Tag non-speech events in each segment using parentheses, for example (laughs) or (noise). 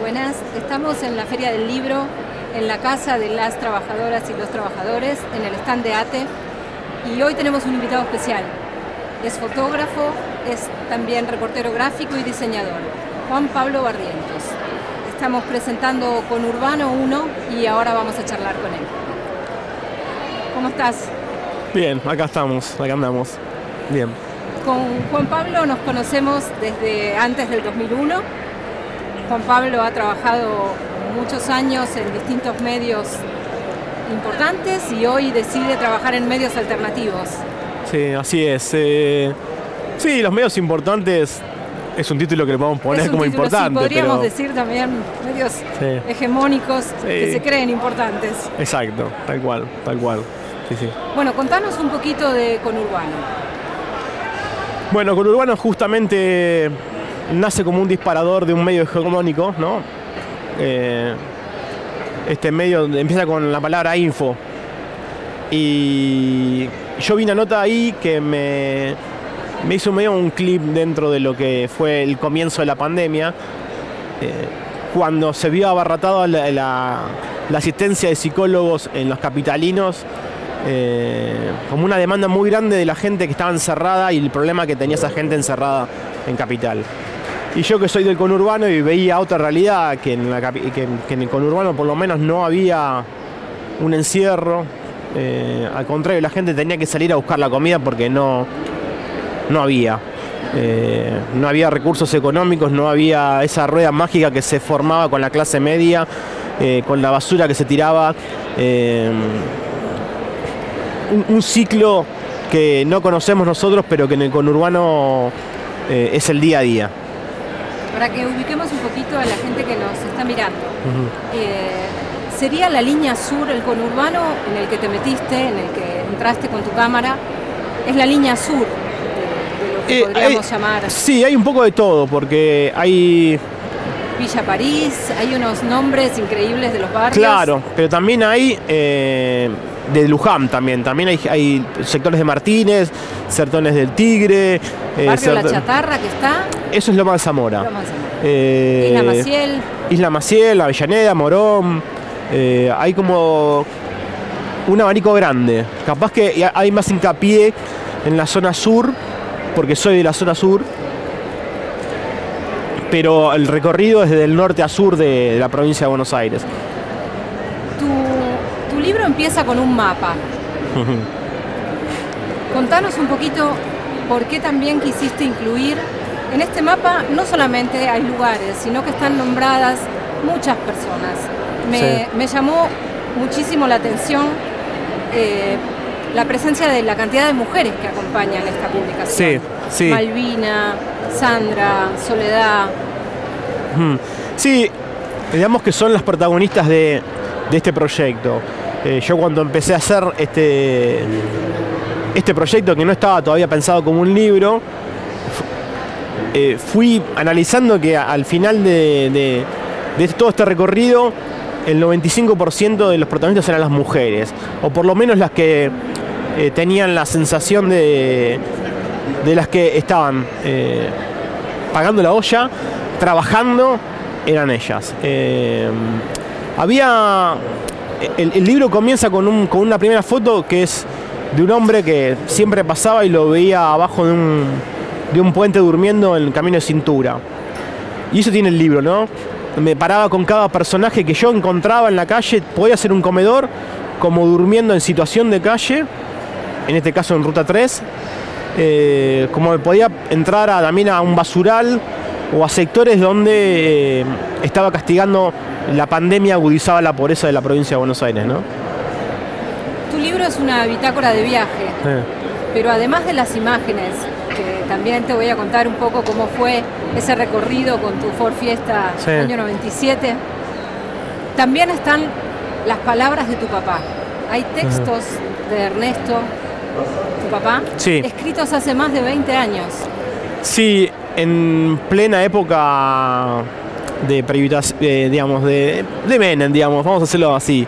Buenas, estamos en la Feria del Libro, en la casa de las trabajadoras y los trabajadores, en el stand de ATE, y hoy tenemos un invitado especial. Es fotógrafo, es también reportero gráfico y diseñador, Juan Pablo Barrientos. Estamos presentando con Urbano 1 y ahora vamos a charlar con él. ¿Cómo estás? Bien, acá estamos, acá andamos. Bien. Con Juan Pablo nos conocemos desde antes del 2001. Juan Pablo ha trabajado muchos años en distintos medios importantes y hoy decide trabajar en medios alternativos. Sí, así es. Eh, sí, los medios importantes es un título que le podemos poner Es un como título, sí, importante. podríamos pero- decir también medios Sí. hegemónicos que se creen importantes. Exacto, tal cual, tal cual. Sí, sí. Bueno, contanos un poquito de Conurbano. Bueno, con Urbano justamente nace como un disparador de un medio hegemónico, ¿no? Eh, este medio empieza con la palabra info. Y yo vi una nota ahí que me, hizo medio un clip dentro de lo que fue el comienzo de la pandemia, eh, cuando se vio abarratada la asistencia de psicólogos en los capitalinos, eh, como una demanda muy grande de la gente que estaba encerrada y el problema que tenía esa gente encerrada en capital. Y yo que soy del conurbano y veía otra realidad, que en, el conurbano por lo menos no había un encierro, eh, al contrario, la gente tenía que salir a buscar la comida porque no, no había. Eh, no había recursos económicos, no había esa rueda mágica que se formaba con la clase media, con la basura que se tiraba. Un, un ciclo que no conocemos nosotros, pero que en el conurbano eh, es el día a día. Para que ubiquemos un poquito a la gente que nos está mirando. Eh, ¿Sería la línea sur el conurbano en el que te metiste, en el que entraste con tu cámara? Es la línea sur de, de lo que Eh, podríamos hay- llamar Sí, hay un poco de todo, porque hay Villa París, hay unos nombres increíbles de los barrios. Claro, pero también hay eh, de Luján también. También hay, hay sectores de Martínez, sertones del Tigre. eh, Barrio La serto- Chatarra que está, Eso es Loma de Zamora. Loma de Zamora. Eh, Isla Maciel, Isla Maciel, Avellaneda, Morón. eh, hay como un abanico grande. Capaz que hay más hincapié en la zona sur, porque soy de la zona sur. Pero el recorrido es desde el norte a sur de la provincia de Buenos Aires. tu, tu libro empieza con un mapa. (laughs) Contanos un poquito por qué también quisiste incluir en este mapa no solamente hay lugares, sino que están nombradas muchas personas. Me, Sí. me llamó muchísimo la atención eh, la presencia de la cantidad de mujeres que acompañan esta publicación. Sí, sí. Malvina, Sandra, Soledad. Ujú. Sí, digamos que son las protagonistas de, este proyecto. Eh, yo cuando empecé a hacer este, este proyecto, que no estaba todavía pensado como un libro, eh, fui analizando que al final de todo este recorrido, el 95% de los protagonistas eran las mujeres, o por lo menos las que eh, tenían la sensación de, de las que estaban eh, pagando la olla, trabajando, eran ellas. Eh, había. El, libro comienza con, un- con una primera foto que es de un hombre que siempre pasaba y lo veía abajo de un, de un puente durmiendo en el camino de cintura. Y eso tiene el libro, ¿no? Me paraba con cada personaje que yo encontraba en la calle, podía ser un comedor, como durmiendo en situación de calle, en este caso en Ruta 3, eh, como podía entrar a- también a un basural o a sectores donde eh, estaba castigando la pandemia, agudizaba la pobreza de la provincia de Buenos Aires, ¿no? Tu libro es una bitácora de viaje. Eh, Pero además de las imágenes, que también te voy a contar un poco cómo fue ese recorrido con tu Ford Fiesta Sí. año 97, también están las palabras de tu papá. Hay textos de Ernesto, tu papá, Sí. escritos hace más de 20 años. Sí, en plena época de privatización, digamos, de, de Menem, digamos, vamos a hacerlo así.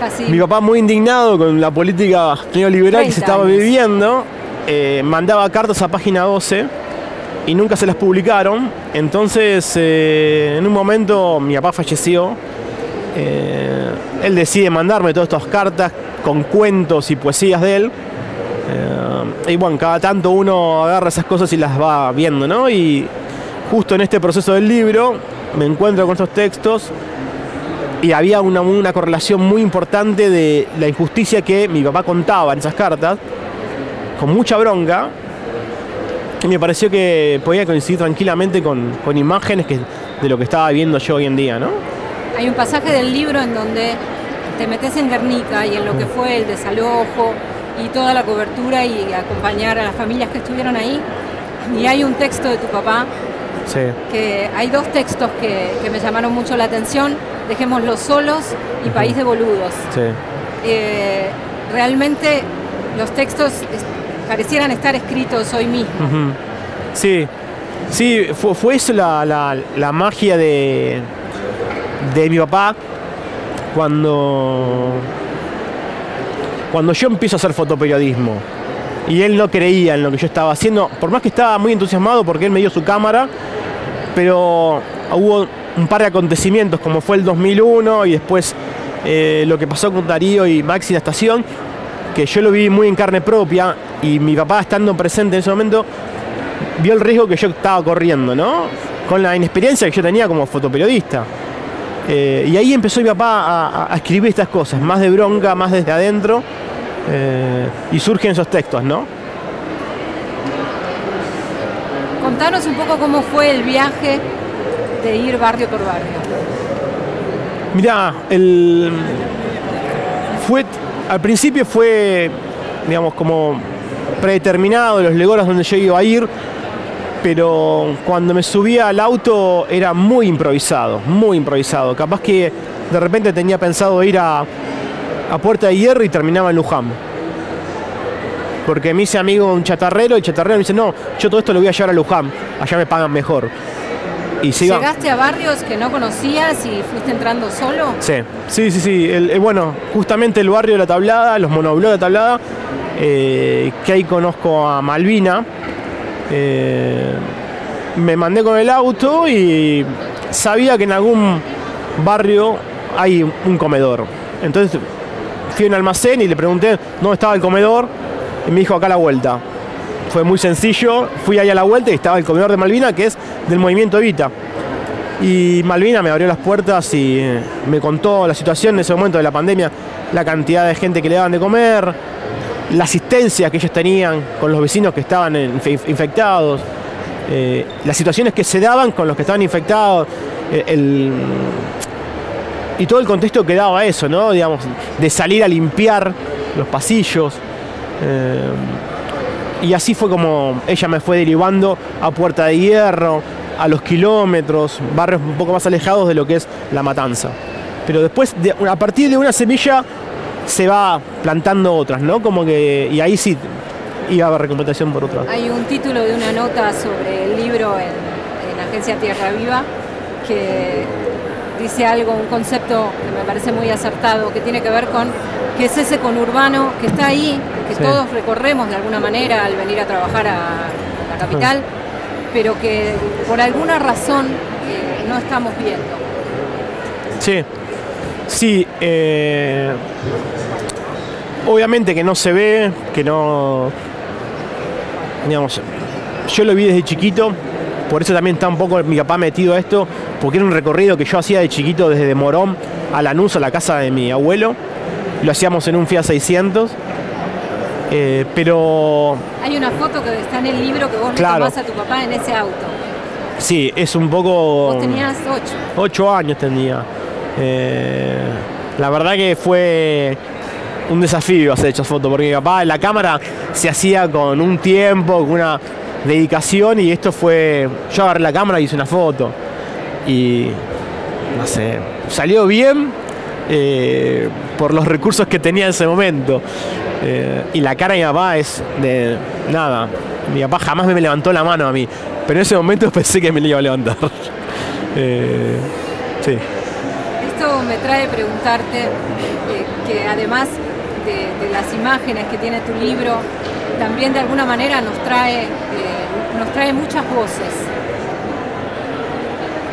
Casi Mi papá muy indignado con la política neoliberal que se 30 estaba años. viviendo, eh, mandaba cartas a página 12 y nunca se las publicaron. Entonces, eh, en un momento mi papá falleció. Eh, él decide mandarme todas estas cartas con cuentos y poesías de él. y bueno, cada tanto uno agarra esas cosas y las va viendo, ¿no? Y justo en este proceso del libro me encuentro con estos textos y había una, una, correlación muy importante de la injusticia que mi papá contaba en esas cartas, con mucha bronca, y me pareció que podía coincidir tranquilamente con, con imágenes que, de lo que estaba viendo yo hoy en día, ¿no? Hay un pasaje del libro en donde te metes en Guernica y en lo que fue el desalojo y toda la cobertura y acompañar a las familias que estuvieron ahí. Y hay un texto de tu papá Sí. que hay dos textos que, que me llamaron mucho la atención, Dejémoslos solos y País de Boludos. Sí. Eh, realmente los textos parecieran estar escritos hoy mismo. Sí, sí, fue, fue eso la, la- la magia de, de mi papá cuando, cuando yo empiezo a hacer fotoperiodismo. Y él no creía en lo que yo estaba haciendo, por más que estaba muy entusiasmado porque él me dio su cámara, pero hubo un par de acontecimientos como fue el 2001 y después eh, lo que pasó con Darío y Maxi en la estación, que yo lo vi muy en carne propia y mi papá estando presente en ese momento vio el riesgo que yo estaba corriendo, ¿no? Con la inexperiencia que yo tenía como fotoperiodista. Eh, y ahí empezó mi papá a, a escribir estas cosas, más de bronca, más desde adentro, eh, y surgen esos textos, ¿no? Contanos un poco cómo fue el viaje de ir barrio por barrio. Mirá, el, fue, al principio fue, digamos, como predeterminado los lugares donde yo iba a ir, pero cuando me subía al auto era muy improvisado, muy improvisado. Capaz que de repente tenía pensado ir a, a Puerta de Hierro y terminaba en Luján. Porque me hice amigo un chatarrero y el chatarrero me dice, no, yo todo esto lo voy a llevar a Luján, allá me pagan mejor. Y se ¿Llegaste a barrios que no conocías y fuiste entrando solo? Sí, sí, sí, sí. El- el- bueno, justamente el barrio de la Tablada, los monoblogs de la Tablada, eh, que ahí conozco a Malvina. Eh, me mandé con el auto y sabía que en algún barrio hay un comedor. Entonces fui a un almacén y le pregunté dónde estaba el comedor y me dijo acá a la vuelta. Fue muy sencillo, fui ahí a la vuelta y estaba el comedor de Malvina, que es del movimiento Evita. Y Malvina me abrió las puertas y eh, me contó la situación en ese momento de la pandemia, la cantidad de gente que le daban de comer, la asistencia que ellos tenían con los vecinos que estaban infectados, eh, las situaciones que se daban con los que estaban infectados, eh, el- y todo el contexto que daba eso, ¿no? Digamos, de salir a limpiar los pasillos. eh, y así fue como ella me fue derivando a Puerta de Hierro, a los kilómetros, barrios un poco más alejados de lo que es la matanza. Pero después, de- a partir de una semilla, se va plantando otras, ¿no? Como que. Y ahí sí iba a haber recomendación por otra. Hay un título de una nota sobre el libro en, en Agencia Tierra Viva que dice algo, un concepto que me parece muy acertado, que tiene que ver con que es ese conurbano que está ahí, que Sí. todos recorremos de alguna manera al venir a trabajar a la capital, pero que por alguna razón eh, no estamos viendo. Sí, sí. eh, obviamente que no se ve, que no. Digamos, yo lo vi desde chiquito, por eso también está un poco mi papá metido a esto, porque era un recorrido que yo hacía de chiquito desde Morón a Lanús, a la casa de mi abuelo. Lo hacíamos en un Fiat 600. eh, pero Hay una foto que está en el libro que vos Claro. le tomás a tu papá en ese auto. sí, es un poco. Vos tenías ocho. Ocho años tenía. Eh, la verdad que fue un desafío hacer esas fotos, porque en la cámara se hacía con un tiempo, con una dedicación, y esto fue. Yo agarré la cámara y hice una foto. Y. No sé. Salió bien eh, por los recursos que tenía en ese momento. Eh, y la cara de mi papá es de. Nada. Mi papá jamás me levantó la mano a mí. Pero en ese momento (laughs) pensé que me la iba a levantar. (laughs) Eh, sí. Esto me trae preguntarte eh, que además de, de las imágenes que tiene tu libro, también de alguna manera nos trae, eh, nos trae muchas voces.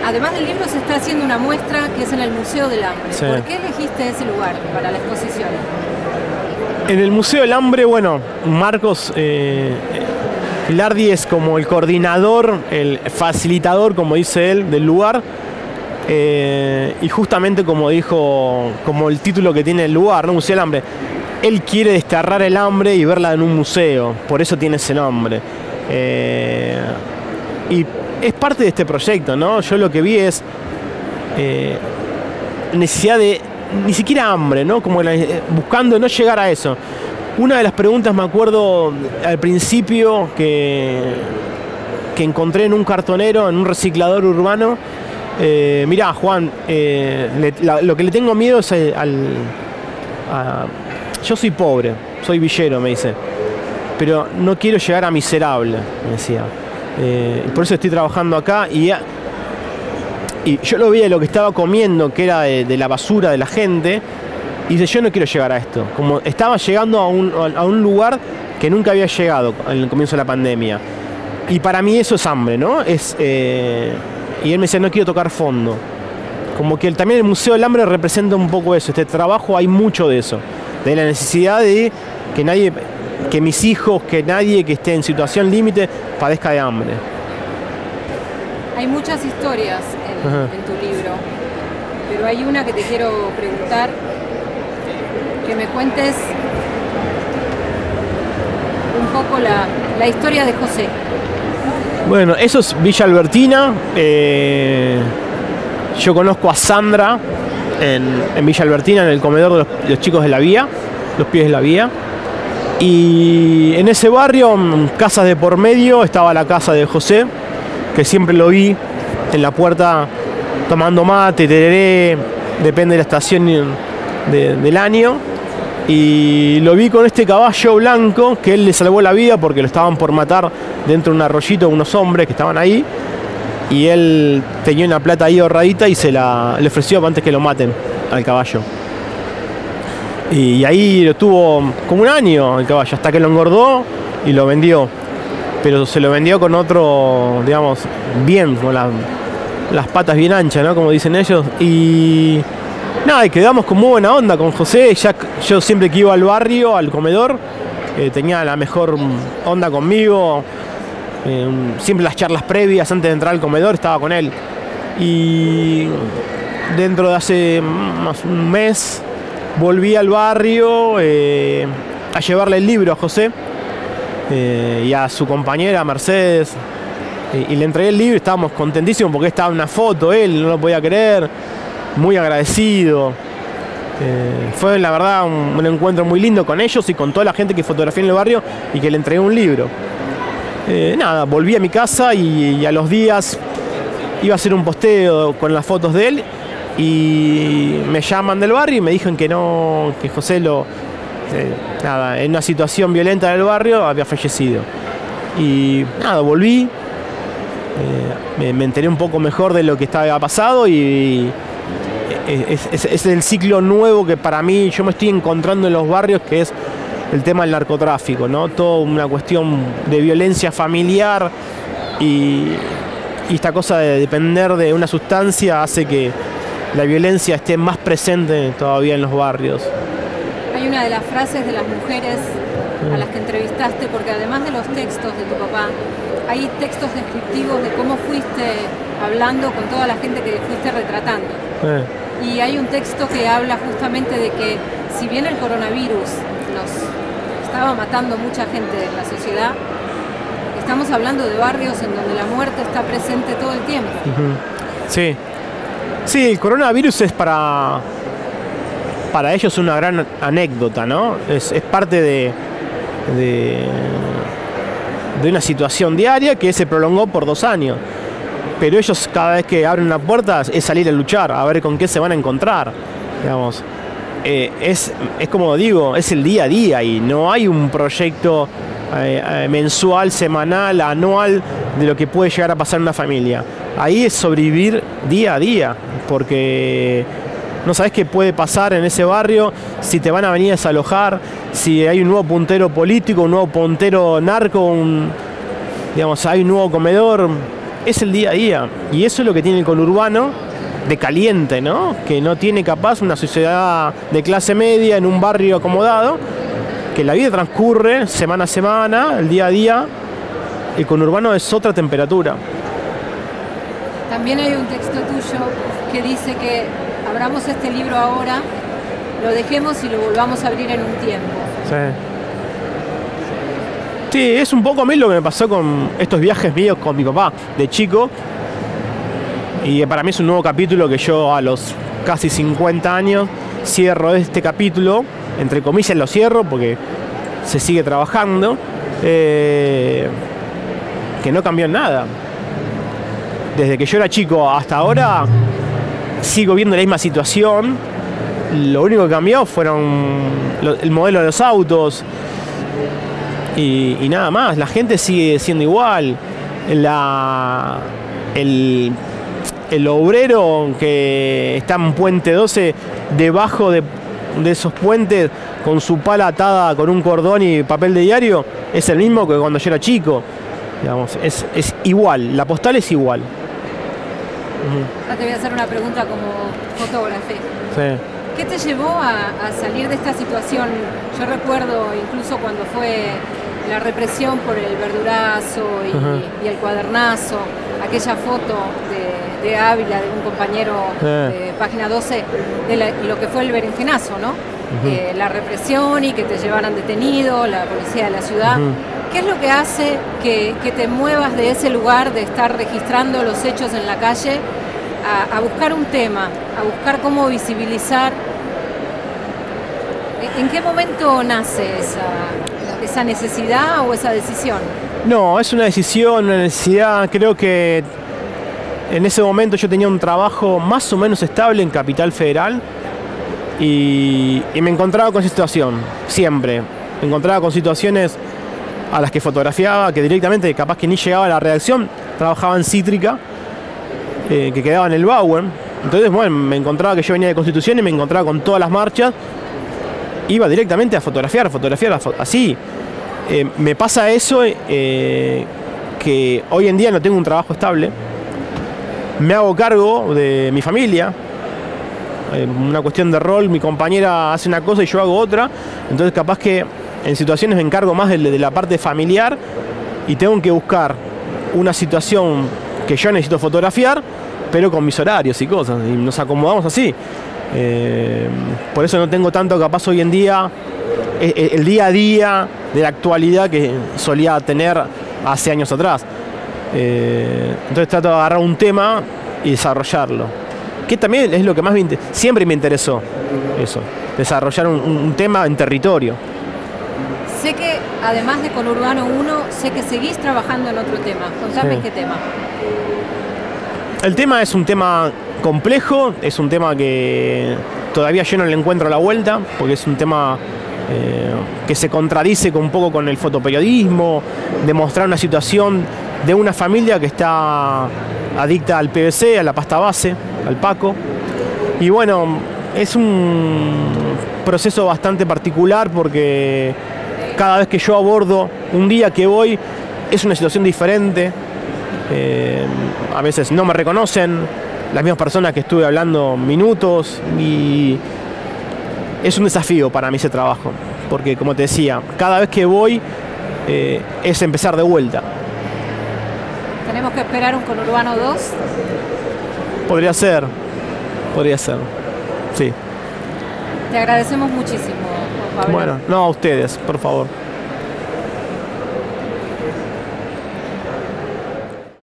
Además del libro se está haciendo una muestra que es en el Museo del Hambre. ¿Por qué elegiste ese lugar para la exposición? En el Museo del Hambre, bueno, Marcos eh, Lardi es como el coordinador, el facilitador, como dice él, del lugar. Eh, y justamente como dijo, como el título que tiene el lugar, ¿no? Museo del Hambre, él quiere desterrar el hambre y verla en un museo, por eso tiene ese nombre. Eh, y es parte de este proyecto, ¿no? Yo lo que vi es eh, necesidad de, ni siquiera hambre, ¿no? Como eh, buscando no llegar a eso. Una de las preguntas me acuerdo al principio que, que encontré en un cartonero, en un reciclador urbano. Eh, mirá, Juan, lo que le tengo miedo es al... yo soy pobre, soy villero, me dice. Pero no quiero llegar a miserable, me decía. Eh, por eso estoy trabajando acá y, yo lo veía lo que estaba comiendo, que era de, la basura de la gente, y dice, yo no quiero llegar a esto. Como estaba llegando a un, lugar que nunca había llegado en el comienzo de la pandemia. Y para mí eso es hambre, ¿no? Eh, y él me decía, no quiero tocar fondo. Como que también el Museo del Hambre representa un poco eso. Este trabajo hay mucho de eso. De la necesidad de que nadie que mis hijos, que nadie que esté en situación límite padezca de hambre. Hay muchas historias en, tu libro, pero hay una que te quiero preguntar, que me cuentes un poco la, historia de José. Bueno, eso es Villa Albertina. Eh, yo conozco a Sandra en, Villa Albertina, en el comedor de los chicos de la vía, los pies de la vía. Y en ese barrio, casas de por medio, estaba la casa de José, que siempre lo vi en la puerta tomando mate, tereré, depende de la estación del año. Y lo vi con este caballo blanco que él le salvó la vida porque lo estaban por matar dentro de un arroyito unos hombres que estaban ahí. Y él tenía una plata ahí ahorradita y se la le ofreció antes que lo maten al caballo. Y ahí lo tuvo como un año el caballo, hasta que lo engordó y lo vendió. Pero se lo vendió con otro, digamos, bien, con las patas bien anchas, ¿no? Como dicen ellos. Y nada, y quedamos con muy buena onda con José. Ya, yo siempre que iba al barrio, al comedor, eh, tenía la mejor onda conmigo. Eh, siempre las charlas previas antes de entrar al comedor estaba con él. Y dentro de hace más un mes volví al barrio eh, a llevarle el libro a José eh, y a su compañera Mercedes. Y, le entregué el libro, estábamos contentísimos porque estaba una foto, él no lo podía creer, muy agradecido. Fue la verdad un, encuentro muy lindo con ellos y con toda la gente que fotografié en el barrio y que le entregué un libro. Nada, volví a mi casa y, a los días iba a hacer un posteo con las fotos de él y me llaman del barrio y me dijeron que no, que José lo, eh, nada, en una situación violenta del barrio había fallecido. Y nada, volví, eh, me, enteré un poco mejor de lo que estaba pasado y, es, el ciclo nuevo que para mí yo me estoy encontrando en los barrios, que es el tema del narcotráfico, ¿no? Toda una cuestión de violencia familiar y esta cosa de depender de una sustancia hace que la violencia esté más presente todavía en los barrios. Hay una de las frases de las mujeres a las que entrevistaste, porque además de los textos de tu papá, hay textos descriptivos de cómo fuiste hablando con toda la gente que fuiste retratando. Y hay un texto que habla justamente de que si bien el coronavirus estaba matando mucha gente en la sociedad, estamos hablando de barrios en donde la muerte está presente todo el tiempo. Sí, Sí, el coronavirus es para, para ellos una gran anécdota, ¿no? Es, parte de, de, una situación diaria que se prolongó por dos años. Pero ellos cada vez que abren una puerta es salir a luchar, a ver con qué se van a encontrar. Digamos. Eh, es, es como digo, es el día a día y no hay un proyecto eh, eh, mensual, semanal, anual de lo que puede llegar a pasar en una familia. Ahí es sobrevivir día a día, porque no sabes qué puede pasar en ese barrio, si te van a venir a desalojar, si hay un nuevo puntero político, un nuevo puntero narco, digamos, hay un nuevo comedor. Es el día a día. Y eso es lo que tiene el conurbano de caliente, ¿no? Que no tiene capaz una sociedad de clase media en un barrio acomodado, que la vida transcurre semana a semana, el día a día. El conurbano es otra temperatura. También hay un texto tuyo que dice que abramos este libro ahora, lo dejemos y lo volvamos a abrir en un tiempo. Sí. Sí, es un poco a mí lo que me pasó con estos viajes míos con mi papá de chico. Y para mí es un nuevo capítulo que yo a los casi 50 años cierro este capítulo. Entre comillas lo cierro porque se sigue trabajando. Eh, que no cambió nada. Desde que yo era chico hasta ahora sigo viendo la misma situación. Lo único que cambió fueron el modelo de los autos y, y nada más. La gente sigue siendo igual. La, el, el obrero que está en Puente 12, debajo de, de, esos puentes, con su pala atada con un cordón y papel de diario, es el mismo que cuando yo era chico. Digamos, es, es igual, la postal es igual. Ahora te voy a hacer una pregunta como fotógrafo. Sí. ¿Qué te llevó a, a, salir de esta situación? Yo recuerdo incluso cuando fue la represión por el verdurazo y, y el cuadernazo, aquella foto de, de, Ávila, de un compañero sí. de página 12, de la, lo que fue el berenjenazo, ¿no? Uh -huh. eh, la represión y que te llevaran detenido, la policía de la ciudad. Uh -huh. ¿Qué es lo que hace que, que, te muevas de ese lugar de estar registrando los hechos en la calle a, a buscar un tema, a buscar cómo visibilizar? ¿En qué momento nace esa, esa necesidad o esa decisión? No, es una decisión, una necesidad. Creo que en ese momento yo tenía un trabajo más o menos estable en Capital Federal y, me encontraba con esa situación, siempre. Me encontraba con situaciones a las que fotografiaba, que directamente capaz que ni llegaba a la redacción, trabajaba en Cítrica, eh, que quedaba en el Bauer. Entonces, bueno, me encontraba que yo venía de Constitución y me encontraba con todas las marchas. Iba directamente a fotografiar, a fotografiar a así. Eh, me pasa eso eh, que hoy en día no tengo un trabajo estable. Me hago cargo de mi familia. Eh, una cuestión de rol, mi compañera hace una cosa y yo hago otra. Entonces capaz que en situaciones me encargo más de, la parte familiar y tengo que buscar una situación que yo necesito fotografiar, pero con mis horarios y cosas. Y nos acomodamos así. Eh, por eso no tengo tanto capaz hoy en día eh, eh, el, día a día de la actualidad que solía tener hace años atrás. Eh, entonces trato de agarrar un tema y desarrollarlo. Que también es lo que más me siempre me interesó. Eso. Desarrollar un, un tema en territorio. Sé que además de con Urbano 1, sé que seguís trabajando en otro tema. Contame sí. qué tema. El tema es un tema complejo, es un tema que todavía yo no le encuentro la vuelta, porque es un tema eh, que se contradice con un poco con el fotoperiodismo, demostrar una situación de una familia que está adicta al PVC, a la pasta base, al Paco. Y bueno, es un proceso bastante particular porque cada vez que yo abordo un día que voy es una situación diferente. Eh, a veces no me reconocen las mismas personas que estuve hablando minutos y es un desafío para mí ese trabajo porque como te decía cada vez que voy eh, es empezar de vuelta tenemos que esperar un conurbano 2 podría ser podría ser sí. Te agradecemos muchísimo Pablo. bueno no a ustedes por favor